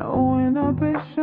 No inhibition.